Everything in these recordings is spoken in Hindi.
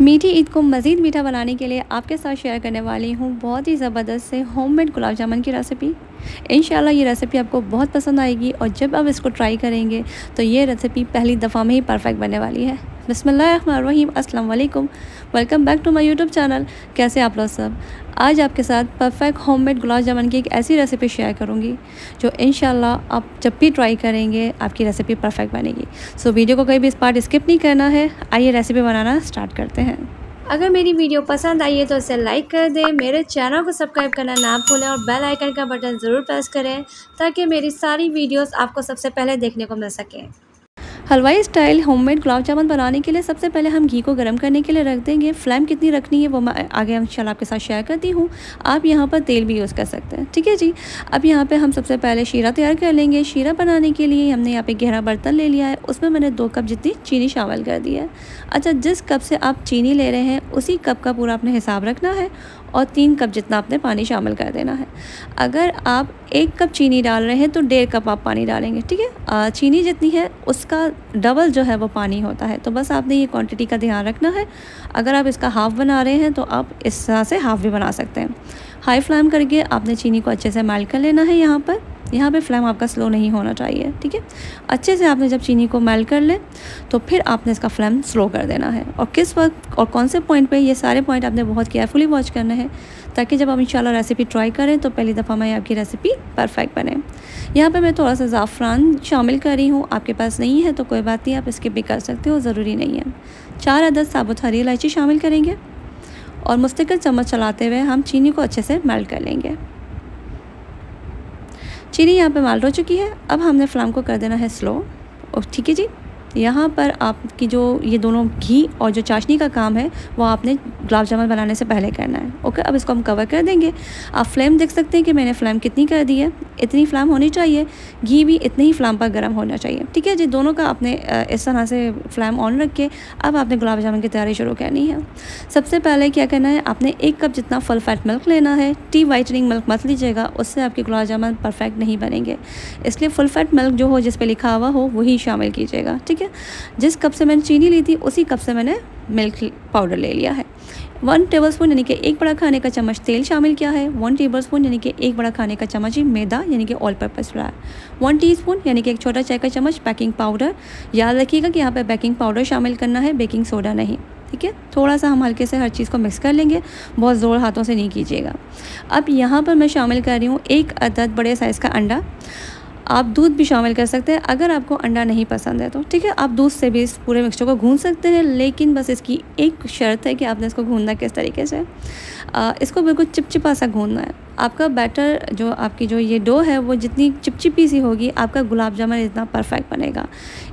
मीठी ईद को मज़ीद मीठा बनाने के लिए आपके साथ शेयर करने वाली हूँ बहुत ही ज़बरदस्त से होममेड गुलाब जामुन की रेसिपी इन ये रेसिपी आपको बहुत पसंद आएगी और जब आप इसको ट्राई करेंगे तो ये रेसिपी पहली दफ़ा में ही परफेक्ट बनने वाली है। बिसमीम अस्सलाम वालेकुम back to my YouTube channel. कैसे आप लोग सब? आज आपके साथ परफेक्ट होममेड गुलाब जामुन की एक ऐसी रेसिपी शेयर करूँगी, जो इन आप जब भी ट्राई करेंगे, आपकी रेसिपी परफेक्ट बनेगी। सो वीडियो को कहीं भी इस पार्ट स्किप नहीं करना है। आइए रेसिपी बनाना स्टार्ट करते हैं। अगर मेरी वीडियो पसंद आई है तो इसे लाइक कर दें, मेरे चैनल को सब्सक्राइब करना ना भूलें और बेल आइकन का बटन ज़रूर प्रेस करें, ताकि मेरी सारी वीडियोस आपको सबसे पहले देखने को मिल सकें। हलवाई स्टाइल होममेड गुलाब जामुन बनाने के लिए सबसे पहले हम घी को गर्म करने के लिए रख देंगे। फ्लेम कितनी रखनी है वो मैं आगे हम इंशाल्लाह आपके साथ शेयर करती हूँ। आप यहाँ पर तेल भी यूज़ कर सकते हैं, ठीक है जी? अब यहाँ पे हम सबसे पहले शीरा तैयार कर लेंगे। शीरा बनाने के लिए हमने यहाँ पे गहरा बर्तन ले लिया है। उसमें मैंने दो कप जितनी चीनी शामिल कर दी है। अच्छा जिस कप से आप चीनी ले रहे हैं, उसी कप का पूरा अपने हिसाब रखना है और तीन कप जितना आपने पानी शामिल कर देना है। अगर आप एक कप चीनी डाल रहे हैं तो डेढ़ कप आप पानी डालेंगे, ठीक है? चीनी जितनी है, उसका डबल जो है वो पानी होता है। तो बस आपने ये क्वांटिटी का ध्यान रखना है। अगर आप इसका हाफ़ बना रहे हैं तो आप इस तरह से हाफ़ भी बना सकते हैं। हाई फ्लेम करके आपने चीनी को अच्छे से मेल्ट कर लेना है यहाँ पर। यहाँ पे फ्लेम आपका स्लो नहीं होना चाहिए, ठीक है? अच्छे से आपने जब चीनी को मेल्ट कर ले तो फिर आपने इसका फ्लेम स्लो कर देना है। और किस वक्त और कौन से पॉइंट पे, ये सारे पॉइंट आपने बहुत केयरफुली वॉच करना है, ताकि जब आप इंशाल्लाह रेसिपी ट्राई करें तो पहली दफ़ा मैं आपकी रेसिपी परफेक्ट बने। यहाँ पे मैं थोड़ा सा ज़ाफ़रान शामिल कर रही हूँ, आपके पास नहीं है तो कोई बात नहीं, आप इसके भी कर सकते हो, ज़रूरी नहीं है। चार अदद साबुत हरी इलायची शामिल करेंगे, और मुस्तकिल चम्मच चलाते हुए हम चीनी को अच्छे से मेल्ट कर लेंगे। चीनी यहाँ पे माल हो चुकी है। अब हमने फ्लाम को कर देना है स्लो। ठीक है जी? यहाँ पर आपकी जो ये दोनों घी और जो चाशनी का काम है, वो आपने गुलाब जामुन बनाने से पहले करना है। ओके, अब इसको हम कवर कर देंगे। आप फ्लेम देख सकते हैं कि मैंने फ्लेम कितनी कर दी है। इतनी फ्लेम होनी चाहिए। घी भी इतनी ही फ्लेम पर गर्म होना चाहिए। ठीक है जी, दोनों का आपने इस तरह से फ्लेम ऑन रख। के अब आपने गुलाब जामुन की तैयारी शुरू करनी है। सबसे पहले क्या करना है, आपने एक कप जितना फुल फैट मिल्क लेना है। टी वाइटनिंग मिल्क मत लीजिएगा, उससे आपके गुलाब जामुन परफेक्ट नहीं बनेंगे। इसलिए फुल फैट मिल्क जो हो, जिस पर लिखा हुआ हो, वही शामिल कीजिएगा। ठीक है? जिस कप से मैंने चीनी ली थी, उसी कप से मैंने मिल्क पाउडर ले लिया है। वन टेबल स्पून यानी कि एक बड़ा खाने का चम्मच तेल शामिल किया है। वन टेबल स्पून यानी कि एक बड़ा खाने का चम्मच ही मैदा यानी कि all purpose flour one teaspoon यानी कि एक छोटा चाय का चम्मच बेकिंग पाउडर याद रखिएगा कि यहाँ पर बेकिंग पाउडर शामिल करना है बेकिंग सोडा नहीं। ठीक है? थोड़ा सा हम हल्के से हर चीज़ को मिक्स कर लेंगे। बहुत ज़ोर हाथों से नहीं कीजिएगा। अब यहाँ पर मैं शामिल कर रही हूँ एक अदद बड़े साइज़ का अंडा। आप दूध भी शामिल कर सकते हैं, अगर आपको अंडा नहीं पसंद है तो ठीक है? आप दूध से भी इस पूरे मिक्सचर को घून सकते हैं, लेकिन बस इसकी एक शर्त है कि आपने इसको घूनना किस तरीके से इसको बिल्कुल चिपचिपा सा घूनना है। आपका बैटर जो आपकी जो ये डो है, वो जितनी चिपचिपी सी होगी, आपका गुलाब जामुन इतना परफेक्ट बनेगा।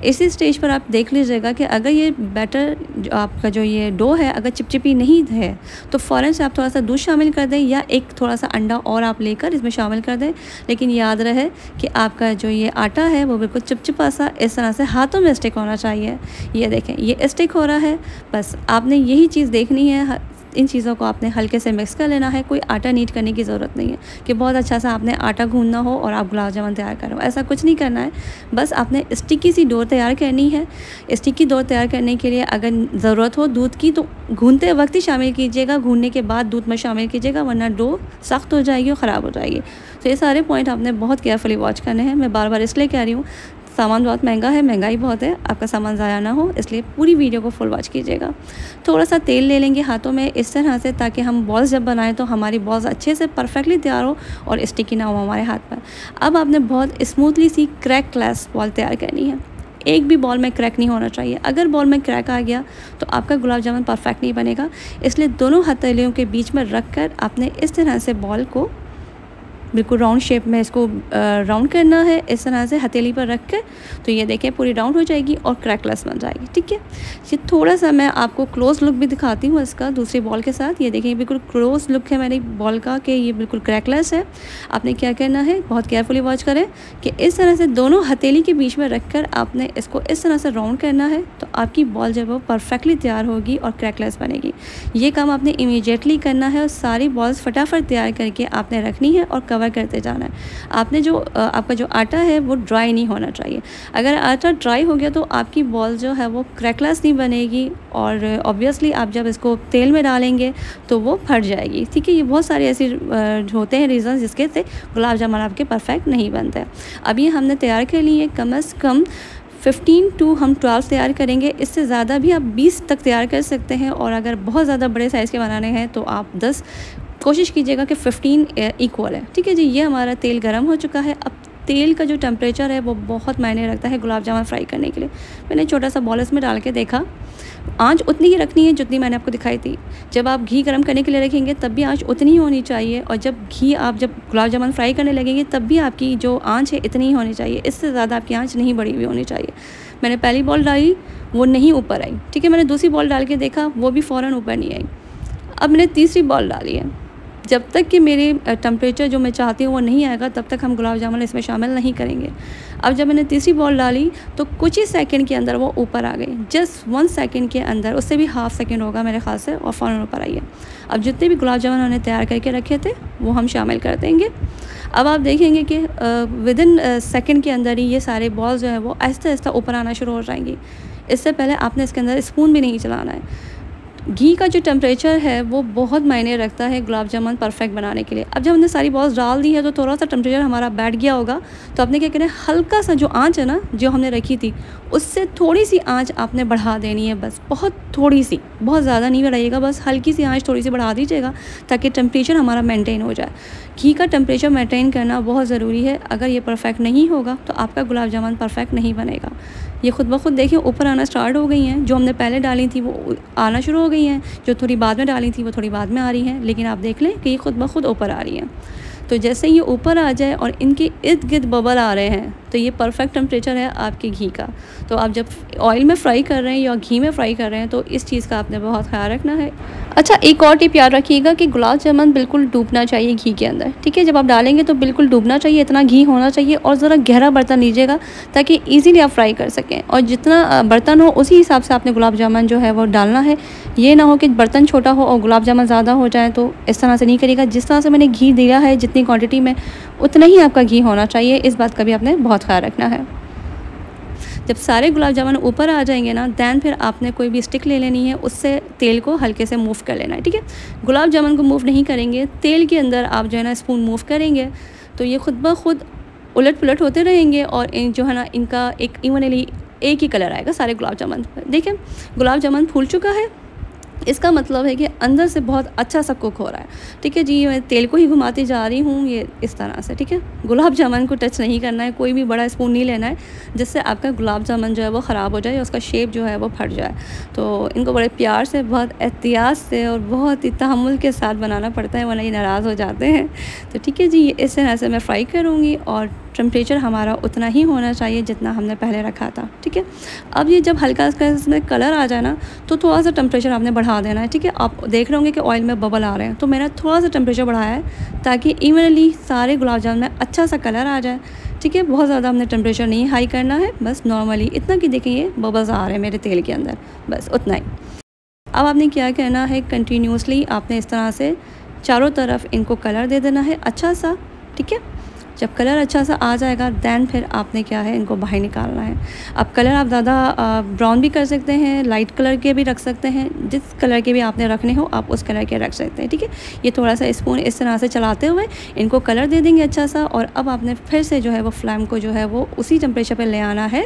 इसी स्टेज पर आप देख लीजिएगा कि अगर ये बैटर जो आपका जो ये डो है, अगर चिपचिपी नहीं है तो फ़ौरन से आप थोड़ा सा दूध शामिल कर दें या एक थोड़ा सा अंडा और आप लेकर इसमें शामिल कर दें। लेकिन याद रहे कि आपका जो ये आटा है, वो बिल्कुल चिपचिपा सा, इस तरह से हाथों में स्टिक होना चाहिए। ये देखें, ये स्टिक हो रहा है, बस आपने यही चीज़ देखनी है इन चीज़ों को आपने हल्के से मिक्स कर लेना है, कोई आटा नीट करने की ज़रूरत नहीं है कि बहुत अच्छा सा आपने आटा गूंदना हो और आप गुलाब जामुन तैयार करो ऐसा कुछ नहीं करना है, बस आपने स्टिकी सी डोर तैयार करनी है। स्टिकी डोर तैयार करने के लिए अगर ज़रूरत हो दूध की तो घूनते वक्त ही शामिल कीजिएगा घूनने के बाद दूध में शामिल कीजिएगा, वरना डो सख्त हो जाएगी और ख़राब हो जाएगी। तो ये सारे पॉइंट आपने बहुत केयरफुली वॉच करने हैं। मैं बार बार इसलिए कह रही हूँ सामान बहुत महँगा है महँगाई बहुत है, आपका सामान ज़ाया ना हो, इसलिए पूरी वीडियो को फुल वॉच कीजिएगा। थोड़ा सा तेल ले लेंगे हाथों में इस तरह से ताकि हम बॉल्स जब बनाएँ तो हमारी बॉल्स अच्छे से परफेक्टली तैयार हो और स्टिकी ना हो हमारे हाथ पर। अब आपने बहुत स्मूथली सी क्रैक क्लास बॉल तैयार करनी है। एक भी बॉल में क्रैक नहीं होना चाहिए। अगर बॉल में क्रैक आ गया तो आपका गुलाब जामुन परफेक्ट नहीं बनेगा। इसलिए दोनों हथेलियों के बीच में रख कर आपने इस तरह से बॉल को बिल्कुल राउंड शेप में इसको राउंड करना है, इस तरह से हथेली पर रख कर तो ये देखें पूरी राउंड हो जाएगी और क्रैकलेस बन जाएगी, ठीक है? ये थोड़ा सा मैं आपको क्लोज लुक भी दिखाती हूँ इसका, दूसरी बॉल के साथ। ये देखें बिल्कुल क्लोज लुक है मेरी बॉल का कि ये बिल्कुल क्रैकलेस है। आपने क्या करना है, बहुत केयरफुली वॉच करें कि इस तरह से दोनों हथेली के बीच में रख कर आपने इसको इस तरह से राउंड करना है तो आपकी बॉल जब वो परफेक्टली तैयार होगी और क्रैकलेस बनेगी। ये काम आपने इमीजिएटली करना है और सारी बॉल्स फटाफट तैयार करके आपने रखनी है और कवर करते जाना है। आपने जो आपका जो आटा है, वो ड्राई नहीं होना चाहिए। अगर आटा ड्राई हो गया तो आपकी बॉल जो है, वो क्रैकलेस नहीं बनेगी और ऑब्वियसली आप जब इसको तेल में डालेंगे तो वो फट जाएगी। ठीक है, ये बहुत सारे ऐसे होते हैं रीज़न जिसके से गुलाब जामुन आपके परफेक्ट नहीं बनते। अभी हमने तैयार कर लिए कम अज़ कम फिफ्टीन टू हम ट्वेल्व तैयार करेंगे। इससे ज़्यादा भी आप बीस तक तैयार कर सकते हैं और अगर बहुत ज़्यादा बड़े साइज़ के बनाने हैं तो आप दस कोशिश कीजिएगा कि फ़िफ्टीन इक्वल है। ठीक है जी, ये हमारा तेल गर्म हो चुका है। अब तेल का जो टेम्परेचर है, वो बहुत मायने रखता है गुलाब जामुन फ्राई करने के लिए। मैंने छोटा सा बॉल इसमें डाल के देखा। आँच उतनी ही रखनी है जितनी मैंने आपको दिखाई थी। जब आप घी गर्म करने के लिए रखेंगे, तब भी आँच उतनी ही होनी चाहिए और जब घी आप, जब गुलाब जामुन फ्राई करने लगेंगे, तब भी आपकी जो आँच है इतनी ही होनी चाहिए। इससे ज़्यादा आपकी आँच नहीं बढ़ी हुई होनी चाहिए। मैंने पहली बॉल डाली, वो नहीं ऊपर आई। ठीक है, मैंने दूसरी बॉल डाल के देखा, वो भी फ़ौरन ऊपर नहीं आई। अब मैंने तीसरी बॉल डाली है। जब तक कि मेरी टम्परेचर जो मैं चाहती हूँ वो नहीं आएगा, तब तक हम गुलाब जामुन इसमें शामिल नहीं करेंगे। अब जब मैंने तीसरी बॉल डाली तो कुछ ही सेकंड के अंदर वो ऊपर आ गई। जस्ट वन सेकंड के अंदर, उससे भी हाफ़ सेकंड होगा मेरे ख्याल से, और फ़ौरन ऊपर आई है। अब जितने भी गुलाब जामुन हमने तैयार करके रखे थे, वो हम शामिल कर देंगे। अब आप देखेंगे कि विद इन सेकेंड के अंदर ही ये सारे बॉल्स जो है वो आहिस्ता आहिस्ता ऊपर आना शुरू हो जाएँगी। इससे पहले आपने इसके अंदर स्पून भी नहीं चलाना है। घी का जो टेम्परेचर है, वो बहुत मायने रखता है गुलाब जामुन परफेक्ट बनाने के लिए। अब जब हमने सारी बॉल्स डाल दी है तो थोड़ा सा टेम्परेचर हमारा बैठ गया होगा। तो आपने क्या कहना है हल्का सा जो आँच है ना, जो हमने रखी थी, उससे थोड़ी सी आँच आपने बढ़ा देनी है बस। बहुत थोड़ी सी, बहुत ज़्यादा नहीं बढ़ाइएगा बस, हल्की सी आँच थोड़ी सी बढ़ा दीजिएगा, ताकि टेम्परेचर हमारा मेनटेन हो जाए। घी का टेम्परेचर मेंटेन करना बहुत ज़रूरी है। अगर ये परफेक्ट नहीं होगा तो आपका गुलाब जामुन परफेक्ट नहीं बनेगा। ये खुद ब खुद देखिए, ऊपर आना स्टार्ट हो गई हैं। जो हमने पहले डाली थी, वो आना शुरू हो गई हैं। जो थोड़ी बाद में डाली थी, वो थोड़ी बाद में आ रही हैं। लेकिन आप देख लें कि ये खुद ब खुद ऊपर आ रही हैं। तो जैसे ये ऊपर आ जाए और इनके इर्द गिर्द बबल आ रहे हैं तो ये परफेक्ट टेम्परेचर है आपके घी का। तो आप जब ऑयल में फ्राई कर रहे हैं या घी में फ्राई कर रहे हैं तो इस चीज़ का आपने बहुत ख्याल रखना है। अच्छा एक और टिप याद रखिएगा कि गुलाब जामुन बिल्कुल डूबना चाहिए घी के अंदर, ठीक है? जब आप डालेंगे तो बिल्कुल डूबना चाहिए, इतना घी होना चाहिए और ज़रा गहरा बर्तन लीजिएगा ताकि ईज़िली आप फ्राई कर सकें। और जितना बर्तन हो, उसी हिसाब से आपने गुलाब जामुन जो है वो डालना है। ये ना हो कि बर्तन छोटा हो और गुलाब जामुन ज़्यादा हो जाए तो इस तरह से नहीं करिएगा। जिस तरह से मैंने घी दिया है क्वान्टिटी में, उतना ही आपका घी होना चाहिए। इस बात का भी आपने बहुत ख्याल रखना है। जब सारे गुलाब जामुन ऊपर आ जाएँगे ना दैन फिर आपने कोई भी स्टिक ले लेनी है, उससे तेल को हल्के से मूव कर लेना है, ठीक है? गुलाब जामुन को मूव नहीं करेंगे, तेल के अंदर आप जो है ना स्पून मूव करेंगे तो ये खुद ब खुद उलट पुलट होते रहेंगे और इन जो है ना, इनका एक इवनली एक ही कलर आएगा सारे गुलाब जामुन देखिए, गुलाब जामुन फूल चुका है। इसका मतलब है कि अंदर से बहुत अच्छा सा कुक हो रहा है। ठीक है जी, मैं तेल को ही घुमाती जा रही हूँ, ये इस तरह से, ठीक है? गुलाब जामुन को टच नहीं करना है, कोई भी बड़ा स्पून नहीं लेना है, जिससे आपका गुलाब जामुन जो है वो ख़राब हो जाए या उसका शेप जो है वो फट जाए। तो इनको बड़े प्यार से, बहुत एहतियात से और बहुत ही तहमुल के साथ बनाना पड़ता है, वरना ये नाराज़ हो जाते हैं। तो ठीक है जी, इस तरह से मैं फ्राई करूँगी और टेम्परेचर हमारा उतना ही होना चाहिए जितना हमने पहले रखा था, ठीक है? अब ये जब हल्का हल्का इसमें कलर आ जाए ना तो थोड़ा सा टेम्परेचर आपने बढ़ा देना है, ठीक है? आप देख रहे होंगे कि ऑयल में बबल आ रहे हैं तो मैंने थोड़ा सा टेम्परेचर बढ़ाया है ताकि इवनली सारे गुलाब जामुन में अच्छा सा कलर आ जाए, ठीक है? बहुत ज़्यादा हमने टेम्परेचर नहीं हाई करना है, बस नॉर्मली इतना कि देखें ये बबल्स आ रहे हैं मेरे तेल के अंदर, बस उतना ही। अब आपने क्या कहना है कंटिन्यूसली आपने इस तरह से चारों तरफ़ इनको कलर दे देना है अच्छा सा, ठीक है? जब कलर अच्छा सा आ जाएगा दैन फिर आपने क्या है, इनको बाहर निकालना है। अब कलर आप ज़्यादा ब्राउन भी कर सकते हैं लाइट कलर के भी रख सकते हैं। जिस कलर के भी आपने रखने हो, आप उस कलर के रख सकते हैं, ठीक है? ये थोड़ा सा स्पून इस तरह से चलाते हुए इनको कलर दे देंगे अच्छा सा और अब आपने फिर से जो है वो फ्लैम को जो है वो उसी टेम्परेचर पर ले आना है।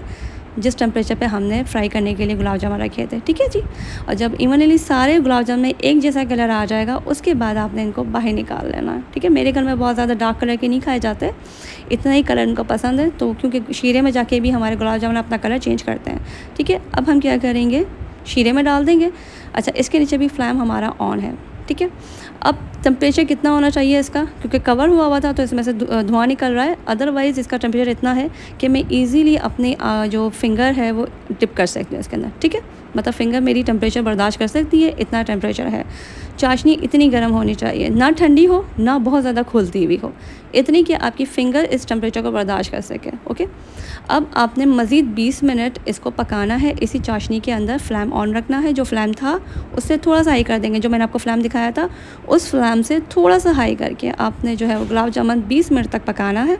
जिस टेम्परेचर पे हमने फ्राई करने के लिए गुलाब जामुन रखे थे, ठीक है जी? और जब इवनली सारे गुलाब जामुन में एक जैसा कलर आ जाएगा, उसके बाद आपने इनको बाहर निकाल लेना है ठीक है? मेरे घर में बहुत ज़्यादा डार्क कलर के नहीं खाए जाते, इतना ही कलर इनको पसंद है तो क्योंकि शीरे में जाके भी हमारे गुलाब जामुन अपना कलर चेंज करते हैं, ठीक है? अब हम क्या करेंगे? शीरे में डाल देंगे। अच्छा इसके नीचे भी फ्लैम हमारा ऑन है, ठीक है? अब टेम्परेचर कितना होना चाहिए इसका? क्योंकि कवर हुआ हुआ था तो इसमें से धुआँ निकल रहा है। अदरवाइज़ इसका टेम्परेचर इतना है कि मैं इजीली अपने जो फिंगर है वो डिप कर सकती हूँ इसके अंदर, ठीक है? मतलब फिंगर मेरी टेम्परेचर बर्दाश्त कर सकती है, इतना टेम्परेचर है। चाशनी इतनी गर्म होनी चाहिए। ना ठंडी हो, ना बहुत ज़्यादा खुलती हुई हो। इतनी कि आपकी फ़िंगर इस टेम्परेचर को बर्दाश्त कर सके ओके अब आपने मज़ीद 20 मिनट इसको पकाना है, इसी चाशनी के अंदर फ्लैम ऑन रखना है, जो फ्लैम था, उससे थोड़ा सा हाई कर देंगे, जो मैंने आपको फ्लैम दिखाया था, उस फ्लैम से थोड़ा सा हाई करके आपने जो है वो गुलाब जामुन 20 मिनट तक पकाना है।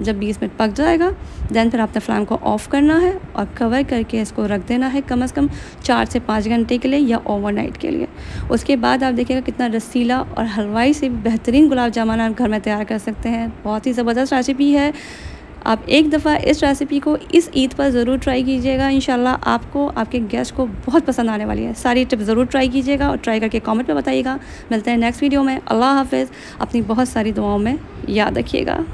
जब 20 मिनट पक जाएगा दैन फिर आपने फ्लैम को ऑफ़ करना है और कवर करके इसको रख देना है कम अज़ कम चार से पाँच घंटे के लिए या ओवरनाइट के लिए। उसके बाद आप देखिएगा कितना रसीला और हलवाई से बेहतरीन गुलाब जामुन आप घर में तैयार कर सकते हैं। बहुत ही ज़बरदस्त रेसिपी है। आप एक दफ़ा इस रेसिपी को इस ईद पर ज़रूर ट्राई कीजिएगा। इन आपको, आपके गेस्ट को बहुत पसंद आने वाली है। सारी टिप्स ज़रूर ट्राई कीजिएगा और ट्राई करके कमेंट में बताइएगा। मिलते हैं नेक्स्ट वीडियो में। अल्लाह हाफिज़। अपनी बहुत सारी दुआओं में याद रखिएगा।